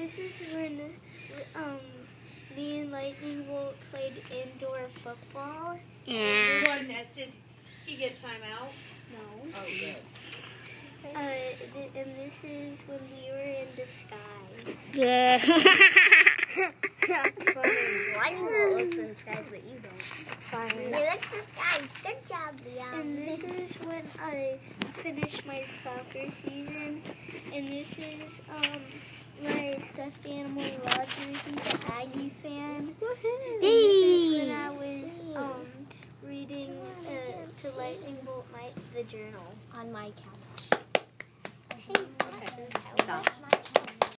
This is when um, me and Lightning Bolt played indoor football. Yeah. Gordon, that's did he get timeout? No. Oh, good. Uh, th- and this is when we were in disguise. Yeah. That's funny. Lightning bolt looks in disguise, but you don't. It's fine. You look disguised. Good job, Leon. And this is when I finished my soccer season. And this is um my stuffed animal Roger. He's an Aggie fan. This is when I was um reading uh, to Lightning Bolt my the journal. on my couch.